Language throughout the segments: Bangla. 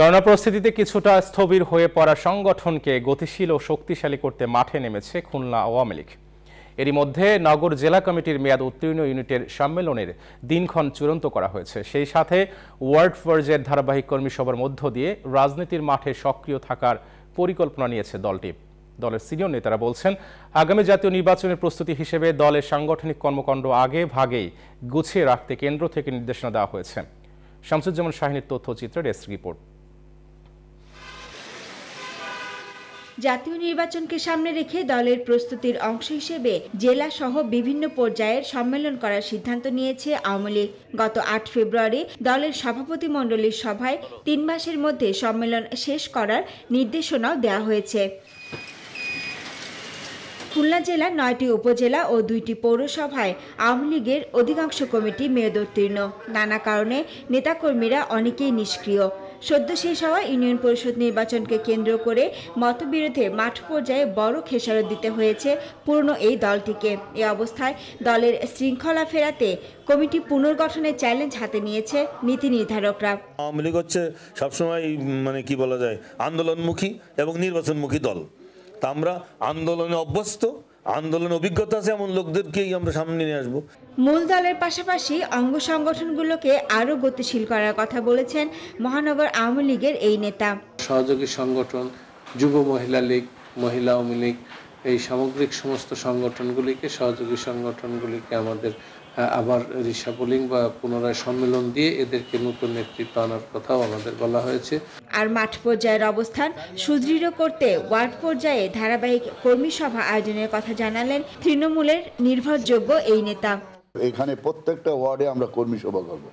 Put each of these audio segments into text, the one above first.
করোনা পরিস্থিতিতে কিছুটা স্থবির হয়ে পড়া সংগঠনকে গতিশীল ও শক্তিশালী করতে মাঠে নেমেছে খুলনা আওয়ামী লীগ। এরই মধ্যে নগর জেলা কমিটির মেয়াদ উত্তীর্ণ ইউনিটের সম্মেলনের দিনক্ষণ চূড়ান্ত করা হয়েছে। সেই সাথে ওয়ার্ড পর্যায়ের ধারাবাহিক কর্মী সভার মধ্য দিয়ে রাজনীতির মাঠে সক্রিয় থাকার পরিকল্পনা নিয়েছে দলটি। দলের সিনিয়র নেতারা বলছেন, আগামী জাতীয় নির্বাচনের প্রস্তুতি হিসেবে দলের সাংগঠনিক কর্মকাণ্ড আগে ভাগেই গুছিয়ে রাখতে কেন্দ্র থেকে নির্দেশনা দেওয়া হয়েছে। শামসুজ্জামান শাহিনীর তথ্যচিত্রের ডেস্ক রিপোর্ট। জাতীয় নির্বাচনকে সামনে রেখে দলের প্রস্তুতির অংশ হিসেবে জেলা সহ বিভিন্ন পর্যায়ের সম্মেলন করার সিদ্ধান্ত নিয়েছে আওয়ামী লীগ। গত আট ফেব্রুয়ারি দলের সভাপতি মণ্ডলীর সভায় তিন মাসের মধ্যে সম্মেলন শেষ করার নির্দেশনাও দেওয়া হয়েছে। খুলনা জেলার নয়টি উপজেলা ও দুইটি পৌরসভায় আওয়ামী লীগের অধিকাংশ কমিটি মেয়াদোত্তীর্ণ। নানা কারণে নেতাকর্মীরা অনেকেই নিষ্ক্রিয়। সদ্য শেষ হওয়া ইউনিয়ন পরিষদ নির্বাচনকে কেন্দ্র করে মতবিরোধে মাঠ পর্যায়ে বড় খেসারত দিতে হয়েছে পুরনো এই দলটিকে। এ অবস্থায় দলের শৃঙ্খলা ফেরাতে কমিটি পুনর্গঠনের চ্যালেঞ্জ হাতে নিয়েছে নীতি নির্ধারকরা। আওয়ামী লীগ হচ্ছে সবসময় মানে কি বলা যায়, আন্দোলনমুখী এবং নির্বাচনমুখী দল। তা আমরা আন্দোলনে অভ্যস্ত আন্দোলনে অভিজ্ঞতা আছে এমন লোকদেরকেই আমরা সামনে নিয়ে আসব। মূল দলের পাশাপাশি অঙ্গ সংগঠনগুলোকে আরও গতিশীল করার কথা বলেছেন মহানগর আওয়ামী লীগের এই নেতা। সহযোগী সংগঠন যুব মহিলা লীগ মহিলা আওয়ামী লীগ এই সামগ্রিক সমস্ত সংগঠনগুলিকে সহযোগী সংগঠনগুলিকে আমাদের আবার রিসাপোলিং বা পুনরায় সম্মেলন দিয়ে এদেরকে নতুন নেতৃত্ব আনার কথাও আমাদের বলা হয়েছে। আর মাঠ পর্যায়ের অবস্থান সুদৃঢ় করতে ওয়ার্ড পর্যায়ে ধারাবাহিক কর্মী সভা আয়োজনের কথা জানালেন তৃণমূলের নির্ভরযোগ্য এই নেতা। এখানে প্রত্যেকটা ওয়ার্ডে আমরা কর্মী সভা করব।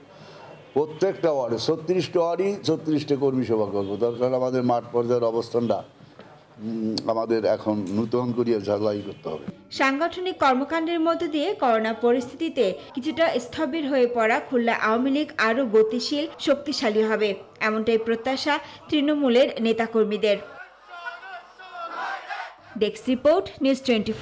প্রত্যেকটা ওয়ার্ডে ছত্রিশটা ওয়ার্ডই ছত্রিশটা কর্মী সভা করব। দরকার আমাদের মাঠ পর্যায়ের অবস্থানটা আমাদের এখন নূতন করিয়া ঝালাই করতে হবে। সাংগঠনিক কর্মকাণ্ডের মধ্য দিয়ে করোনা পরিস্থিতিতে কিছুটা স্থবির হয়ে পড়া খুলনা আওয়ামী লীগ আরও গতিশীল, শক্তিশালী হবে, এমনটাই প্রত্যাশা তৃণমূলের নেতাকর্মীদের। Desk report, news twenty